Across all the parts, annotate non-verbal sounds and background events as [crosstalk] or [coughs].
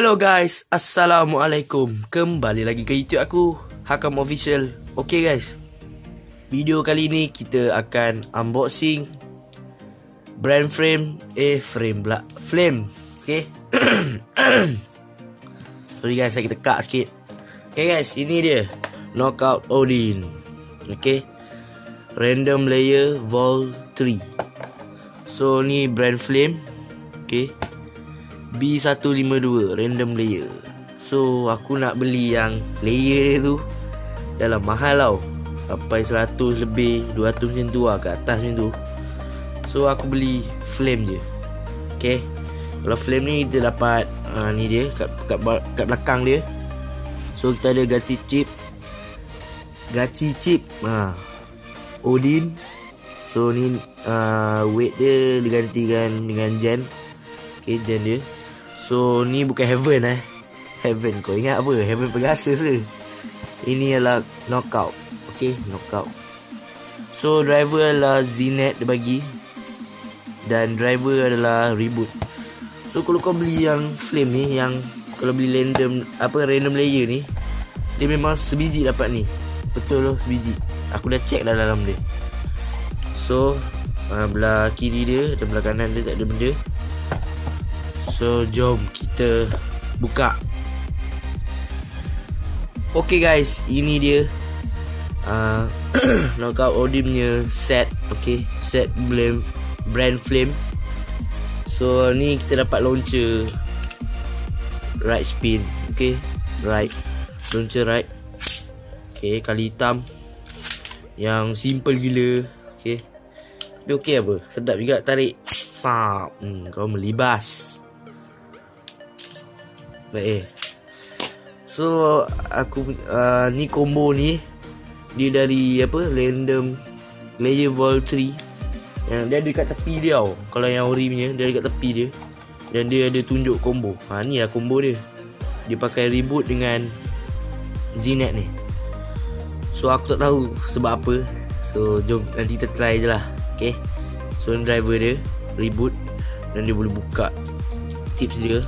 Hello guys, Assalamualaikum. Kembali lagi ke YouTube aku Hakam Official. Okay guys. Video kali ni kita akan unboxing Brand frame. Eh frame pula. Flame. Okay? [coughs] Sorry guys, saya cut sikit. Okay guys, ini dia. Knockout Odin. Okay? Random layer Vol 3 So ni brand flame. Okay B152 random layer. So aku nak beli yang layer dia tu Dalam mahal tau. Sampai 100 lebih 200 macam tu lah kat atas macam tu. So aku beli flame je. Okay? Kalau flame ni kita dapat uh, Ni dia kat, kat, kat belakang dia. So kita ada gachi chip. Gachi chip ha. Odin. So ni uh, weight dia digantikan dengan gen. Okay gen dia So ni bukan heaven eh. Heaven. Kau ingat apa? Heaven pergasa ke? Ini adalah knockout. Okay knockout. So driver adalah Znet dia bagi. Dan driver adalah reboot. So kalau kau beli yang flame ni Yang kalau beli random Apa random layer ni Dia memang sebiji dapat ni. Betul loh sebiji. Aku dah check dah dalam dia. So uh, Belah kiri dia Dan belah kanan dia tak ada benda So jom kita buka. Okay guys. Ini dia uh, [clears throat] Knockout Odin punya set Okay? Set blame, Brand Flame. So ni kita dapat launcher Right spin Okay? Right. Launcher right. Okay kali hitam. Yang simple gila Okay? Dia okay apa? Sedap juga tarik. Sap. Hmm, Kau melibas Baik eh. So aku uh, ni combo ni dia dari apa random layer vol 3 yang dia ada dekat tepi dia tau. Kalau yang ori punya dia ada dekat tepi dia. Dan dia ada tunjuk combo. Ha ni lah combo dia. Dia pakai reboot dengan Znet ni. So aku tak tahu sebab apa. So jom nanti kita try je lah. Okay. So driver dia reboot dan dia boleh buka tips dia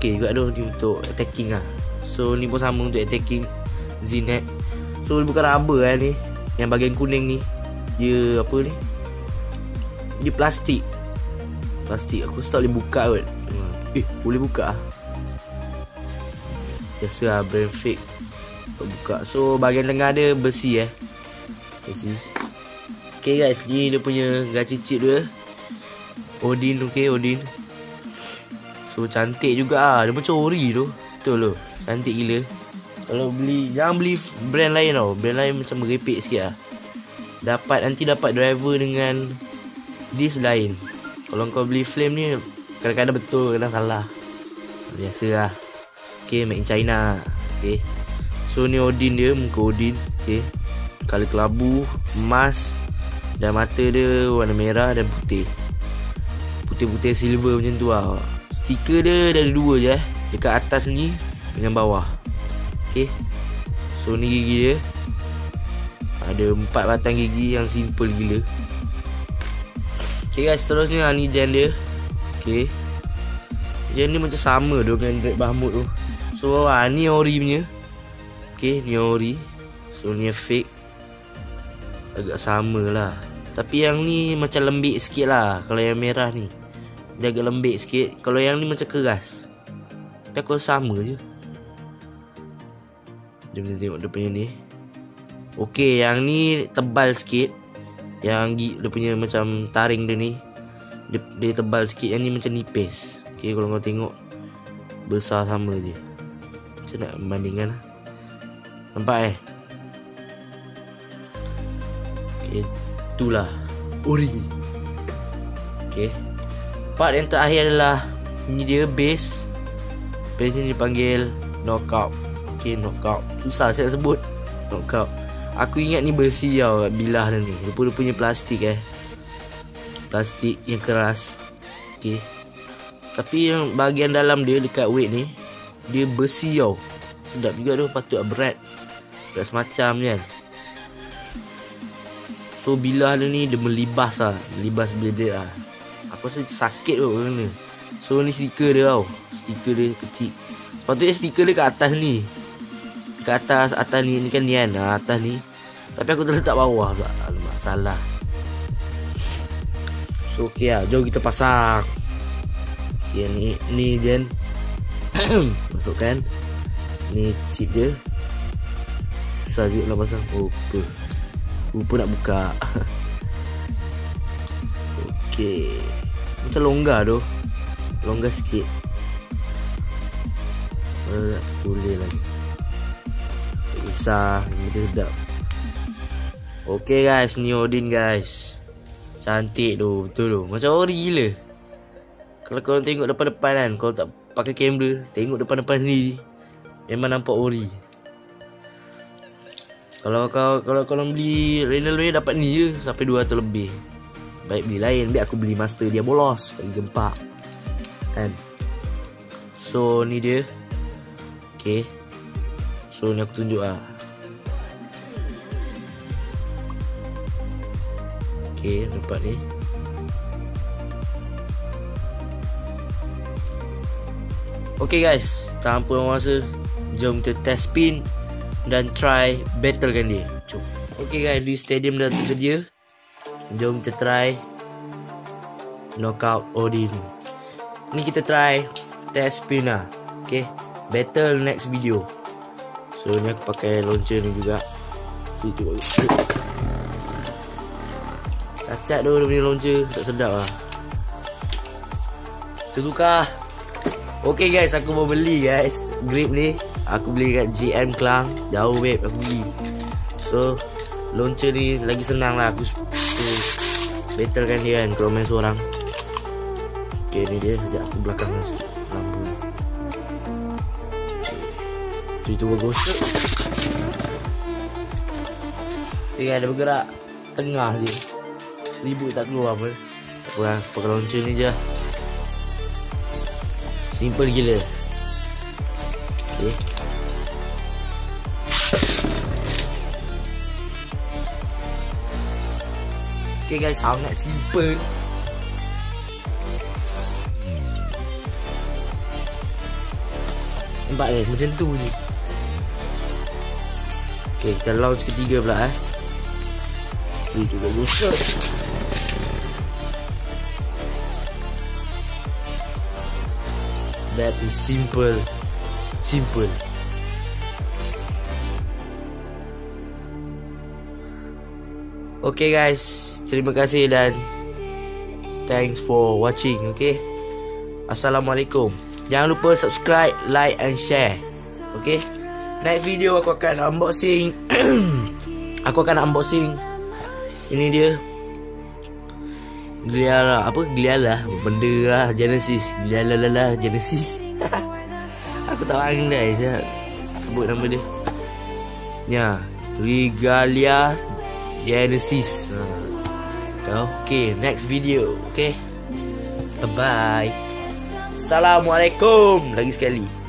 okay juga tu dia untuk attacking lah. So ni pun sama untuk attacking Znet So bukan rubber lah ni. Yang bahagian kuning ni. Dia apa ni? Dia plastik. Plastik aku tak boleh buka kot. Eh boleh buka lah Biasa lah brand fake. Untuk buka. So bahagian tengah dia besi eh. Besi. Okay guys. Ni dia punya gaci chip dia. Odin okay Odin So cantik juga ah. Dia macam ori tu. Betul tu. Cantik gila. Kalau beli jangan beli brand lain tau. Brand lain macam merepek sikit ah. Dapat nanti dapat driver dengan disc lain. Kalau kau beli flame ni kadang-kadang betul, kadang salah. Biasa lah. Okay, made in China. Okay. So ni Odin dia, muka Odin. Okay. Color kelabu, emas dan mata dia warna merah dan putih. Putih-putih silver macam tu lah stiker dia ada dua je eh. Dekat atas ni dengan bawah. Okey. So ni gigi dia. Ada empat batang gigi yang simple gila. Okey guys seterusnya ni gen dia. Okey. Gen ni macam sama tu dengan Dread Bahmut tu. So ah, ni ori punya. Okey ni ori. So ni fake. Agak sama lah. Tapi yang ni macam lembik sikit lah kalau yang merah ni dia agak lembik sikit. Kalau yang ni macam keras Tapi aku sama je. Jom kita tengok dia punya ni. Okey yang ni tebal sikit. Yang dia punya macam taring dia ni dia, dia tebal sikit. Yang ni macam nipis. Okey kalau kau tengok Besar sama je. Macam nak membandingkan lah. Nampak eh? Okey Itulah. Ori Okey part yang terakhir adalah Ini dia base. Base ni dipanggil Knockout. Okay knockout. Susah saya sebut. Knockout. Aku ingat ni besi tau Bilah ni. Rupa-rupanya plastik eh. Plastik yang keras. Okay Tapi yang bahagian dalam dia Dekat weight ni Dia besi tau. Sedap juga tu Patut berat. Berat semacam ni kan. So bilah dia ni Dia melibas lah. Melibas blade lah Aku rasa sakit tu kena So ni stiker dia tau. Stiker dia kecil. Sepatutnya stiker dia kat atas ni. Kat atas Atas ni Ni kan ni kan? Ha, Atas ni. Tapi aku terletak bawah pula Alamak salah. So okay lah. Jom kita pasang. Okay ni Ni je [coughs] Masukkan. Ni chip dia. Susah juga nak pasang. Apa Lupa nak buka. [laughs] Okay Macam longgar tu. Longgar sikit. Uh, Boleh lah Tak kisah Macam sedap. Okay guys. Ni Odin guys. Cantik tu. Betul tu. Macam ori gila. Kalau korang tengok depan-depan kan Kalau tak pakai kamera Tengok depan-depan sendiri Memang nampak ori. Kalau kau kalau kau beli Renal ni dapat ni je sampai 200 lebih. Baik beli lain, biar aku beli master dia bolos bagi gempak. Kan. So ni dia. Okay. So ni aku tunjuk ah. Okay, nampak ni. Okay guys, tanpa masa jom kita test spin dan try battlekan dia. Jom. Okay guys, di stadium dah tersedia. Jom kita try knockout Odin. Ni kita try test spin lah. Okay, battle next video. So ni aku pakai launcher ni juga. Situ bagus. Cacat tu dia punya launcher, tak sedap lah. Tertukar. Okay guys, aku mau beli guys grip ni. Aku beli kat GM Klang, jauh web aku beli. So, launcher ni lagi senang lah aku, aku battlekan dia kan kalau main seorang. Okay ni dia, sekejap aku belakang sikit lampu. Okay. Itu bagus. Okay kan, dia bergerak tengah je. Ribut tak keluar apa. Tak apa, pakai launcher ni je. Simple gila Okay Okay guys Sangat simple? Nampak eh Macam tu je. Okay kita launch ketiga pula eh. Ini juga rusak that is simple. Simple. Okay guys terima kasih dan thanks for watching okay? Assalamualaikum. Jangan lupa subscribe like and share okay? Next video aku akan unboxing. [clears throat] Aku akan unboxing. Ini dia. Gliala apa? Gliala? Benda lah Genesis. Gliala lah Genesis. [laughs] Aku tak tahu guys ya. sebut nama dia. Ya Regalia Genesis. Ha. Okay next video okay bye bye Assalamualaikum lagi sekali